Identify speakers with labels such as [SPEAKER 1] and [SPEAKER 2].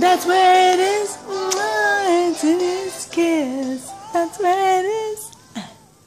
[SPEAKER 1] That's where it is.